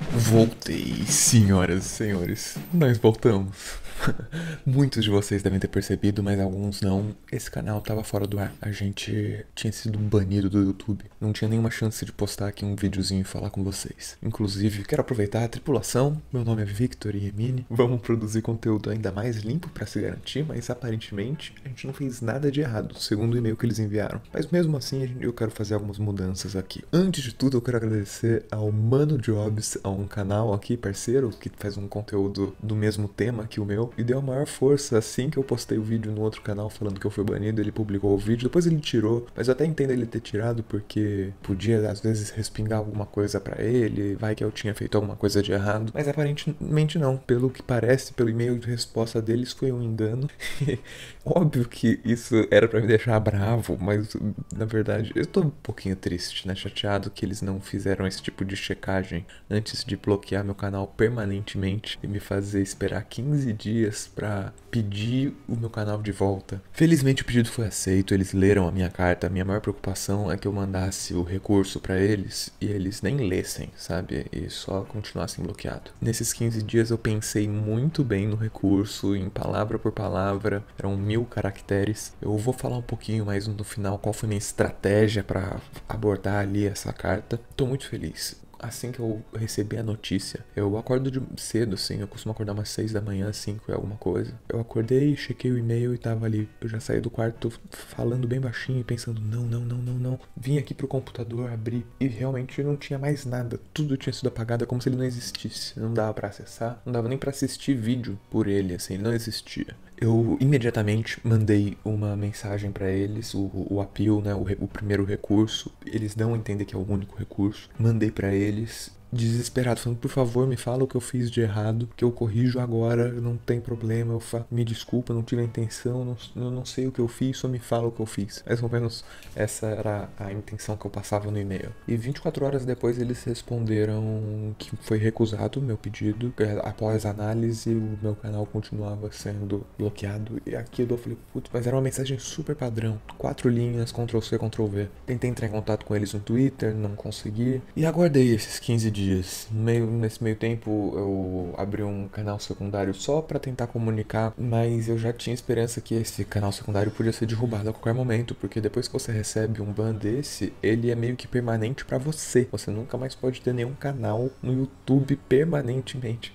Voltei, senhoras e senhores. Nós voltamos. Muitos de vocês devem ter percebido, mas alguns não. Esse canal tava fora do ar. A gente tinha sido banido do YouTube. Não tinha nenhuma chance de postar aqui um videozinho e falar com vocês. Inclusive, quero aproveitar a tripulação. Meu nome é Victor e Emine. Vamos produzir conteúdo ainda mais limpo para se garantir, mas aparentemente a gente não fez nada de errado, segundo o e-mail que eles enviaram. Mas mesmo assim, eu quero fazer algumas mudanças aqui. Antes de tudo, eu quero agradecer ao Mano Jobs, a um canal aqui, parceiro, que faz um conteúdo do mesmo tema que o meu, e deu a maior força. Assim que eu postei o vídeo no outro canal falando que eu fui banido, ele publicou o vídeo, depois ele tirou, mas eu até entendo ele ter tirado porque podia às vezes respingar alguma coisa para ele, vai que eu tinha feito alguma coisa de errado, mas aparentemente não, pelo que parece, pelo e-mail de resposta deles foi um engano. Óbvio que isso era para me deixar bravo, mas na verdade eu tô um pouquinho triste, né, chateado que eles não fizeram esse tipo de checagem antes de bloquear meu canal permanentemente e me fazer esperar 15 dias para pedir o meu canal de volta. Felizmente o pedido foi aceito, eles leram a minha carta. A minha maior preocupação é que eu mandasse o recurso para eles e eles nem lessem, sabe? E só continuassem bloqueado. Nesses 15 dias eu pensei muito bem no recurso, em palavra por palavra, eram mil caracteres. Eu vou falar um pouquinho mais no final qual foi minha estratégia para abordar ali essa carta. Tô muito feliz assim que eu recebi a notícia, eu acordo de cedo, assim, eu costumo acordar umas 6 da manhã, 5 e alguma coisa. Eu acordei, chequei o e-mail e tava ali. Eu já saí do quarto falando bem baixinho e pensando, não, não, não, não, não. Vim aqui pro computador, abri e realmente não tinha mais nada. Tudo tinha sido apagado, é como se ele não existisse. Não dava para acessar, não dava nem para assistir vídeo por ele, assim, ele não existia. Eu imediatamente mandei uma mensagem para eles, o, o appeal, né, o, o primeiro recurso. Eles não entendem que é o único recurso. Mandei para eles desesperado, falando, por favor, me fala o que eu fiz de errado, que eu corrijo agora, não tem problema, eu me desculpa, não tive a intenção, não, eu não sei o que eu fiz, só me fala o que eu fiz. Mais ou menos essa era a intenção que eu passava no e-mail. E 24 horas depois eles responderam que foi recusado o meu pedido, após análise o meu canal continuava sendo bloqueado. E aqui eu falei, putz, mas era uma mensagem super padrão, quatro linhas, Ctrl C, Ctrl V. Tentei entrar em contato com eles no Twitter, não consegui, e aguardei esses 15 dias dias. Meio, nesse meio tempo eu abri um canal secundário só para tentar comunicar, mas eu já tinha esperança que esse canal secundário podia ser derrubado a qualquer momento, porque depois que você recebe um ban desse, ele é meio que permanente para você. Você nunca mais pode ter nenhum canal no YouTube permanentemente.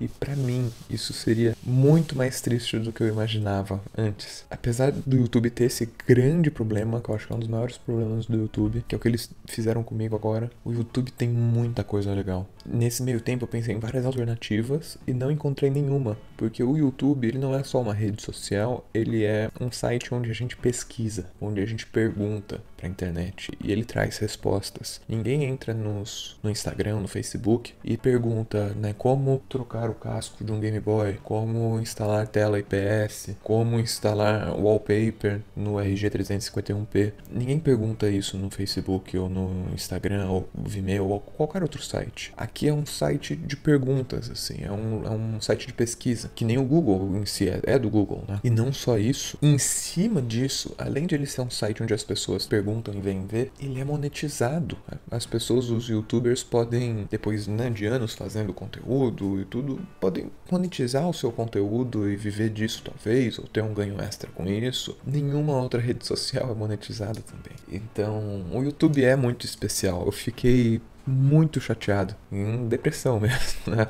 E para mim, isso seria muito mais triste do que eu imaginava antes. Apesar do YouTube ter esse grande problema, que eu acho que é um dos maiores problemas do YouTube, que é o que eles fizeram comigo agora, o YouTube tem muita coisa legal. Nesse meio tempo eu pensei em várias alternativas e não encontrei nenhuma, porque o YouTube ele não é só uma rede social, ele é um site onde a gente pesquisa, onde a gente pergunta para a internet e ele traz respostas. Ninguém entra nos, no Instagram, no Facebook e pergunta, né, como trocar o casco de um Game Boy, como instalar tela IPS, como instalar wallpaper no RG351P. Ninguém pergunta isso no Facebook ou no Instagram ou Vimeo ou qualquer outro site. Aqui é um site de perguntas, assim, é um, é um site de pesquisa, que nem o Google em si é, é do Google, né? E não só isso, em cima disso, além de ele ser um site onde as pessoas perguntam e vêm ver, ele é monetizado. Né? As pessoas, os youtubers podem, depois né, de anos fazendo conteúdo e tudo, podem monetizar o seu conteúdo e viver disso talvez, ou ter um ganho extra com isso. Nenhuma outra rede social é monetizada também. Então, o YouTube é muito especial. Eu fiquei muito chateado, em depressão mesmo, né?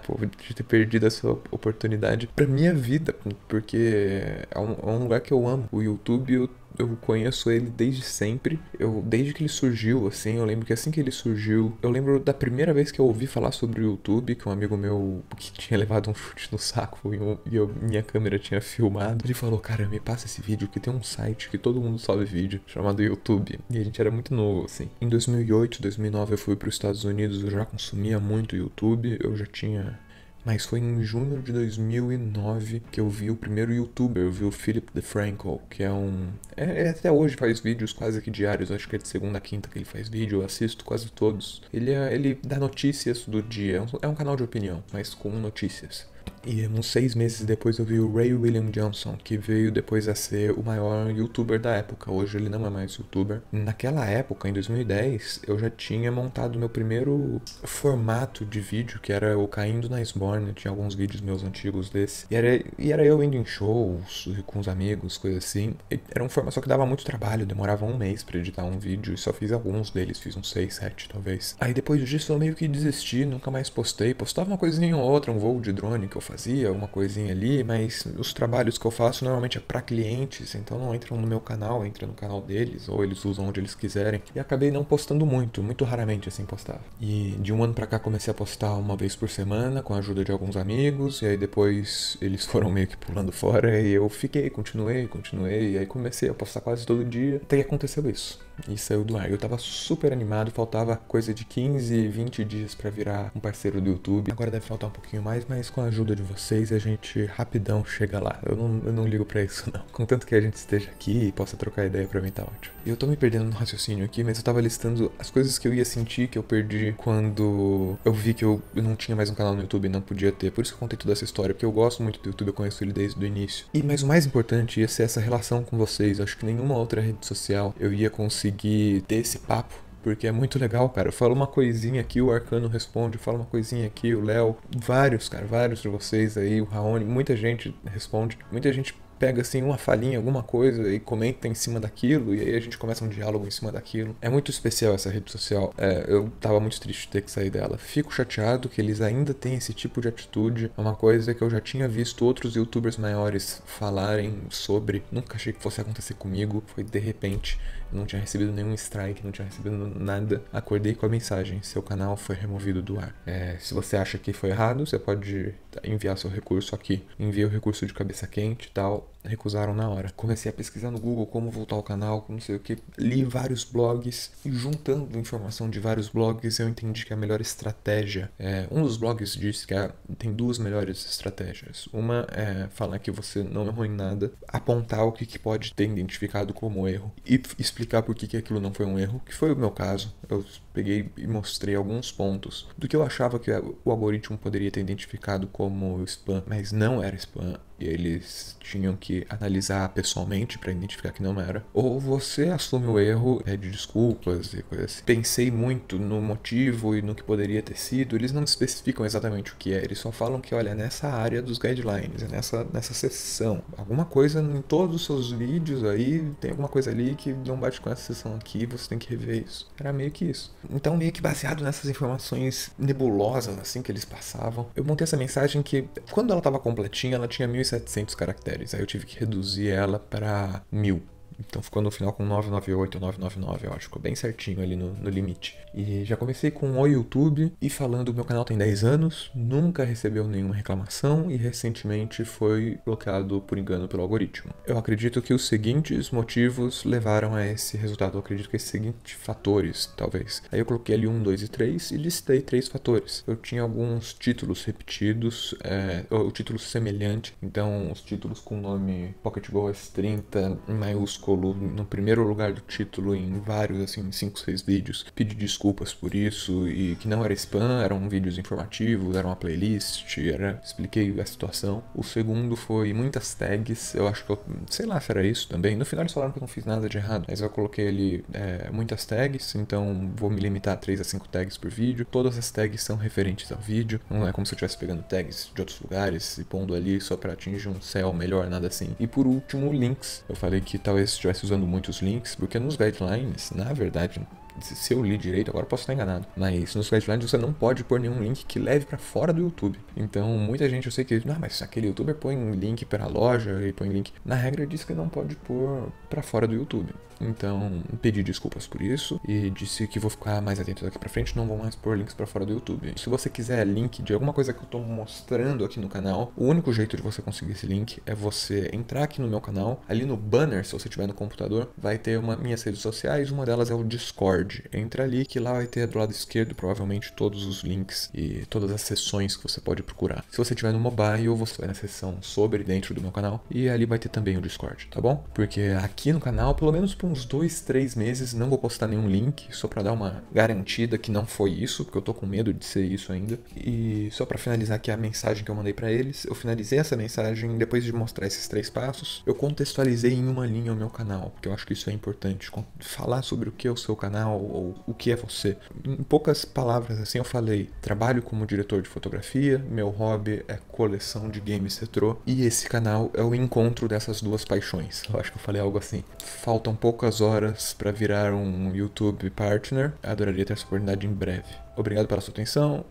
De ter perdido essa oportunidade pra minha vida, porque é um, é um lugar que eu amo. O YouTube, eu eu conheço ele desde sempre. Eu desde que ele surgiu, assim, eu lembro que assim que ele surgiu, eu lembro da primeira vez que eu ouvi falar sobre o YouTube, que um amigo meu que tinha levado um chute no saco e, eu, e eu, minha câmera tinha filmado, ele falou: "Cara, me passa esse vídeo que tem um site que todo mundo sobe vídeo chamado YouTube". E a gente era muito novo, assim. Em 2008, 2009 eu fui para os Estados Unidos, eu já consumia muito YouTube, eu já tinha mas foi em junho de 2009 que eu vi o primeiro youtuber, eu vi o Philip DeFranco, que é um. É, é, até hoje faz vídeos quase que diários, acho que é de segunda a quinta que ele faz vídeo, eu assisto quase todos. Ele, é, ele dá notícias do dia, é um, é um canal de opinião, mas com notícias. E uns seis meses depois eu vi o Ray William Johnson, que veio depois a ser o maior youtuber da época. Hoje ele não é mais youtuber. Naquela época, em 2010, eu já tinha montado meu primeiro formato de vídeo, que era o Caindo na Sborn. Eu tinha alguns vídeos meus antigos desse. E era, e era eu indo em shows com os amigos, coisa assim. E era um formato só que dava muito trabalho, demorava um mês para editar um vídeo. E só fiz alguns deles, fiz uns seis, sete talvez. Aí depois disso eu meio que desisti, nunca mais postei. Postava uma coisinha ou outra, um voo de drone que eu fazia, uma coisinha ali, mas os trabalhos que eu faço normalmente é para clientes, então não entram no meu canal, entra no canal deles, ou eles usam onde eles quiserem. E acabei não postando muito, muito raramente assim postava. E de um ano pra cá comecei a postar uma vez por semana, com a ajuda de alguns amigos, e aí depois eles foram meio que pulando fora, e eu fiquei, continuei, continuei, e aí comecei a postar quase todo dia, até que aconteceu isso e saiu do ar. Eu tava super animado, faltava coisa de 15, 20 dias para virar um parceiro do YouTube. Agora deve faltar um pouquinho mais, mas com a ajuda de vocês a gente rapidão chega lá. Eu não, eu não ligo para isso não. Contanto que a gente esteja aqui e possa trocar ideia para mim tá ótimo. Eu tô me perdendo no raciocínio aqui, mas eu tava listando as coisas que eu ia sentir que eu perdi quando eu vi que eu não tinha mais um canal no YouTube e não podia ter. Por isso que eu contei toda essa história, porque eu gosto muito do YouTube, eu conheço ele desde o início. E mas o mais importante ia ser essa relação com vocês. acho que nenhuma outra rede social eu ia conseguir ter esse papo porque é muito legal, cara. Eu falo uma coisinha aqui, o Arcano responde, fala uma coisinha aqui, o Léo, vários, cara, vários de vocês aí, o Raoni, muita gente responde, muita gente pega assim uma falinha, alguma coisa e comenta em cima daquilo e aí a gente começa um diálogo em cima daquilo. É muito especial essa rede social. É, eu tava muito triste de ter que sair dela. Fico chateado que eles ainda têm esse tipo de atitude. É uma coisa que eu já tinha visto outros youtubers maiores falarem sobre. Nunca achei que fosse acontecer comigo. Foi de repente não tinha recebido nenhum strike, não tinha recebido nada. Acordei com a mensagem: seu canal foi removido do ar. É, se você acha que foi errado, você pode enviar seu recurso aqui. Envia o recurso de cabeça quente e tal recusaram na hora. Comecei a pesquisar no Google como voltar ao canal, como sei o que, li vários blogs e juntando informação de vários blogs eu entendi que a melhor estratégia, é, um dos blogs disse que tem duas melhores estratégias. Uma é falar que você não errou em nada, apontar o que, pode ter identificado como erro e explicar por que aquilo não foi um erro, que foi o meu caso. Eu peguei e mostrei alguns pontos do que eu achava que o algoritmo poderia ter identificado como spam, mas não era spam e eles tinham que analisar pessoalmente para identificar que não era. Ou você assume o erro, pede desculpas e coisas assim. Pensei muito no motivo e no que poderia ter sido. Eles não especificam exatamente o que é, eles só falam que, olha, nessa área dos guidelines, nessa, nessa seção. Alguma coisa em todos os seus vídeos aí, tem alguma coisa ali que não bate com essa seção aqui, você tem que rever isso. Era meio que isso. Então, meio que baseado nessas informações nebulosas, assim, que eles passavam, eu montei essa mensagem que, quando ela estava completinha, ela tinha 1700 caracteres. Aí eu tive que reduzir ela para 1000. Então ficou no final com 998 ou 999, eu acho. Ficou bem certinho ali no, no limite. E já comecei com o YouTube e falando: meu canal tem 10 anos, nunca recebeu nenhuma reclamação e recentemente foi bloqueado por engano pelo algoritmo. Eu acredito que os seguintes motivos levaram a esse resultado. Eu acredito que esses seguintes fatores, talvez. Aí eu coloquei ali 1, 2 e 3 e listei três fatores. Eu tinha alguns títulos repetidos, é, o título semelhante, então os títulos com o nome Pocket Go S30 em maiúsculo no primeiro lugar do título em vários, assim, 5, 6 vídeos. Pedi desculpas por isso e que não era spam, eram vídeos informativos, era uma playlist, era expliquei a situação. O segundo foi muitas tags, eu acho que eu, sei lá se era isso também. No final eles falaram que eu não fiz nada de errado, mas eu coloquei ali é, muitas tags, então vou me limitar a 3 a 5 tags por vídeo. Todas as tags são referentes ao vídeo, não é como se eu estivesse pegando tags de outros lugares e pondo ali só para atingir um céu melhor, nada assim. E por último, links. Eu falei que talvez estivesse usando muitos links, porque nos guidelines, na verdade, se eu li direito, agora posso estar enganado, mas nos guidelines você não pode pôr nenhum link que leve para fora do YouTube. Então, muita gente eu sei que, ah, mas aquele youtuber põe um link para loja e põe link. Na regra diz que não pode pôr para fora do YouTube. Então, pedi desculpas por isso e disse que vou ficar mais atento daqui para frente, não vou mais pôr links para fora do YouTube. Se você quiser link de alguma coisa que eu tô mostrando aqui no canal, o único jeito de você conseguir esse link é você entrar aqui no meu canal, ali no banner, se você tiver no computador, vai ter uma minhas redes sociais, uma delas é o Discord. Entra ali que lá vai ter do lado esquerdo provavelmente todos os links e todas as sessões que você pode procurar. Se você tiver no mobile, você vai na seção sobre dentro do meu canal e ali vai ter também o Discord, tá bom? Porque aqui no canal, pelo menos por uns dois, três meses, não vou postar nenhum link, só para dar uma garantida que não foi isso, porque eu tô com medo de ser isso ainda. E só para finalizar aqui a mensagem que eu mandei para eles, eu finalizei essa mensagem depois de mostrar esses três passos. Eu contextualizei em uma linha o meu canal, porque eu acho que isso é importante, falar sobre o que é o seu canal ou o que é você. Em poucas palavras assim, eu falei: trabalho como diretor de fotografia, meu hobby é coleção de games retrô e esse canal é o encontro dessas duas paixões. Eu acho que eu falei algo assim. Faltam poucas horas para virar um YouTube partner. Adoraria ter essa oportunidade em breve. Obrigado pela sua atenção.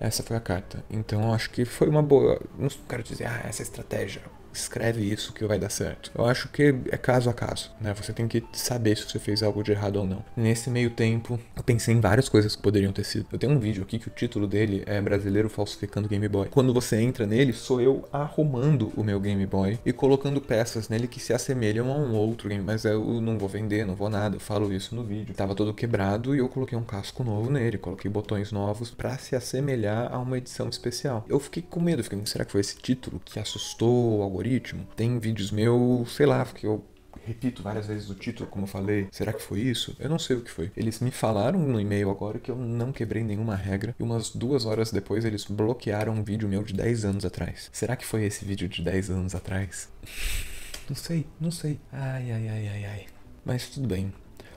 Essa foi a carta. Então acho que foi uma boa. Não quero dizer, ah, essa é estratégia escreve isso que vai dar certo. Eu acho que é caso a caso, né? Você tem que saber se você fez algo de errado ou não. Nesse meio tempo, eu pensei em várias coisas que poderiam ter sido. Eu tenho um vídeo aqui que o título dele é Brasileiro Falsificando Game Boy. Quando você entra nele, sou eu arrumando o meu Game Boy e colocando peças nele que se assemelham a um outro game, mas eu não vou vender, não vou nada, eu falo isso no vídeo. Tava todo quebrado e eu coloquei um casco novo nele, coloquei botões novos para se assemelhar a uma edição especial. Eu fiquei com medo, fiquei, será que foi esse título que assustou o algoritmo? Algoritmo. Tem vídeos meus, sei lá, que eu repito várias vezes o título, como eu falei. Será que foi isso? Eu não sei o que foi. Eles me falaram no e-mail agora que eu não quebrei nenhuma regra e umas duas horas depois eles bloquearam um vídeo meu de 10 anos atrás. Será que foi esse vídeo de 10 anos atrás? Não sei, não sei. Ai, ai, ai, ai, ai. Mas tudo bem.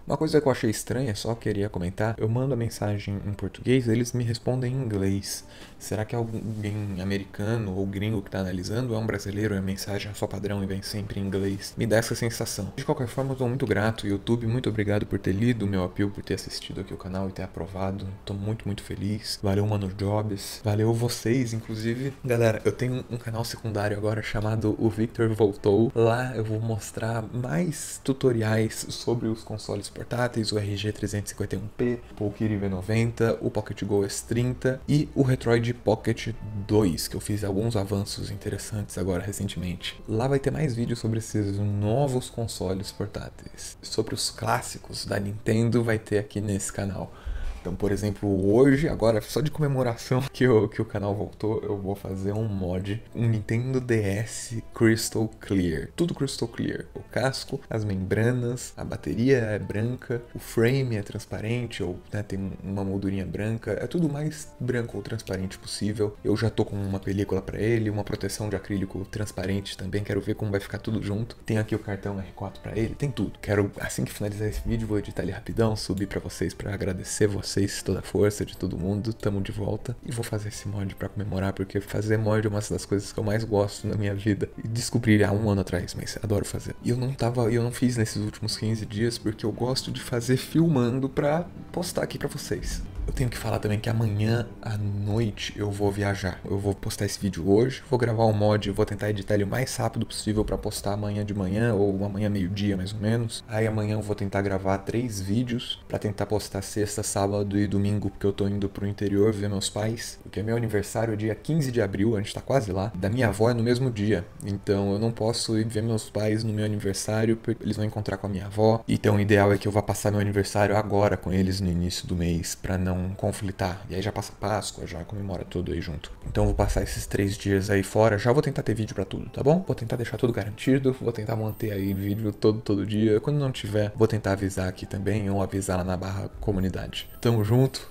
Uma coisa que eu achei estranha, só queria comentar, eu mando a mensagem em português, eles me respondem em inglês. Será que alguém americano ou gringo que está analisando? É um brasileiro e a mensagem é só padrão e vem sempre em inglês? Me dá essa sensação. De qualquer forma, eu tô muito grato. YouTube, muito obrigado por ter lido o meu apelo, por ter assistido aqui o canal e ter aprovado. Tô muito, muito feliz. Valeu, Mano Jobs. Valeu vocês, inclusive. Galera, eu tenho um canal secundário agora chamado O Victor Voltou. Lá eu vou mostrar mais tutoriais sobre os consoles portáteis, o RG 351P, o Valkyrie V90, o Pocket Go S30 e o Retroid Pocket 2, que eu fiz alguns avanços interessantes agora recentemente. Lá vai ter mais vídeos sobre esses novos consoles portáteis. Sobre os clássicos da Nintendo vai ter aqui nesse canal. Então, por exemplo, hoje, agora, só de comemoração que, eu, que o canal voltou, eu vou fazer um mod, um Nintendo DS Crystal Clear. Tudo Crystal Clear. O casco, as membranas, a bateria é branca, o frame é transparente, ou né, tem uma moldurinha branca. É tudo mais branco ou transparente possível. Eu já tô com uma película para ele, uma proteção de acrílico transparente também. Quero ver como vai ficar tudo junto. Tem aqui o cartão R4 para ele, tem tudo. Quero, assim que finalizar esse vídeo, vou editar ele rapidão, subir para vocês para agradecer vocês vocês, toda a força de todo mundo. Tamo de volta. E vou fazer esse mod para comemorar, porque fazer mod é uma das coisas que eu mais gosto na minha vida. E descobri há um ano atrás, mas adoro fazer. E eu não tava, eu não fiz nesses últimos 15 dias porque eu gosto de fazer filmando pra postar aqui para vocês. Eu tenho que falar também que amanhã à noite eu vou viajar. Eu vou postar esse vídeo hoje, vou gravar o mod, vou tentar editar ele o mais rápido possível para postar amanhã de manhã ou amanhã meio-dia mais ou menos. Aí amanhã eu vou tentar gravar três vídeos para tentar postar sexta, sábado e domingo, porque eu tô indo pro interior ver meus pais, porque é meu aniversário é dia 15 de abril, a gente tá quase lá. Da minha avó é no mesmo dia, então eu não posso ir ver meus pais no meu aniversário, porque eles vão encontrar com a minha avó. Então o ideal é que eu vá passar meu aniversário agora com eles no início do mês, para não não conflitar. E aí já passa Páscoa, já comemora tudo aí junto. Então vou passar esses três dias aí fora. Já vou tentar ter vídeo para tudo, tá bom? Vou tentar deixar tudo garantido. Vou tentar manter aí vídeo todo, todo dia. Quando não tiver, vou tentar avisar aqui também ou avisar lá na barra comunidade. Tamo junto.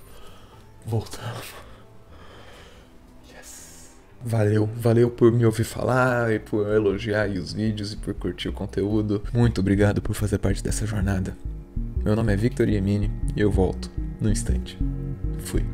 Voltamos. Valeu, valeu por me ouvir falar e por elogiar os vídeos e por curtir o conteúdo. Muito obrigado por fazer parte dessa jornada. Meu nome é Victor Yemini e eu volto no instante. Fui.